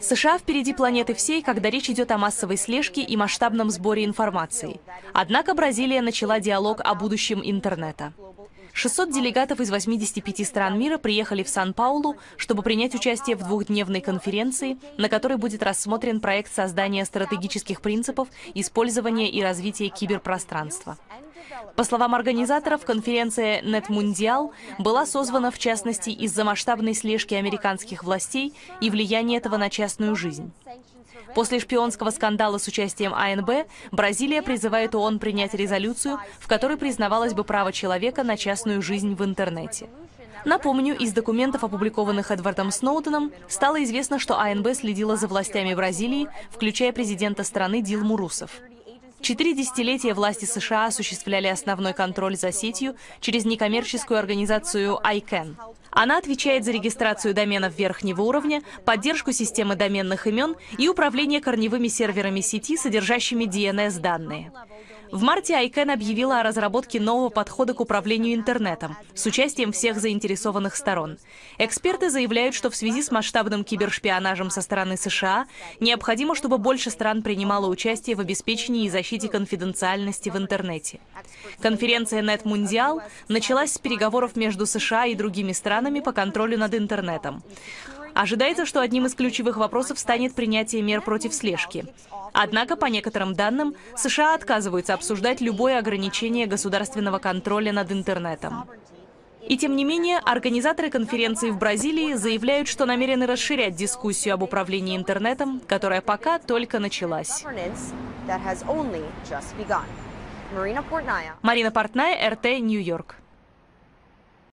США впереди планеты всей, когда речь идет о массовой слежке и масштабном сборе информации. Однако Бразилия начала диалог о будущем интернета. 600 делегатов из 85 стран мира приехали в Сан-Паулу, чтобы принять участие в двухдневной конференции, на которой будет рассмотрен проект создания стратегических принципов использования и развития киберпространства. По словам организаторов, конференция NetMundial была созвана в частности из-за масштабной слежки американских властей и влияния этого на частную жизнь. После шпионского скандала с участием АНБ Бразилия призывает ООН принять резолюцию, в которой признавалось бы право человека на частную жизнь в интернете. Напомню, из документов, опубликованных Эдвардом Сноуденом, стало известно, что АНБ следила за властями Бразилии, включая президента страны Дилму Русов. Четыре десятилетия власти США осуществляли основной контроль за сетью через некоммерческую организацию ICANN. Она отвечает за регистрацию доменов верхнего уровня, поддержку системы доменных имен и управление корневыми серверами сети, содержащими DNS-данные. В марте ICANN объявила о разработке нового подхода к управлению интернетом с участием всех заинтересованных сторон. Эксперты заявляют, что в связи с масштабным кибершпионажем со стороны США необходимо, чтобы больше стран принимало участие в обеспечении и защите конфиденциальности в интернете. Конференция NetMundial началась с переговоров между США и другими странами по контролю над интернетом. Ожидается, что одним из ключевых вопросов станет принятие мер против слежки. Однако, по некоторым данным, США отказываются обсуждать любое ограничение государственного контроля над интернетом. И тем не менее, организаторы конференции в Бразилии заявляют, что намерены расширять дискуссию об управлении интернетом, которая пока только началась. Марина Портная, РТ, Нью-Йорк.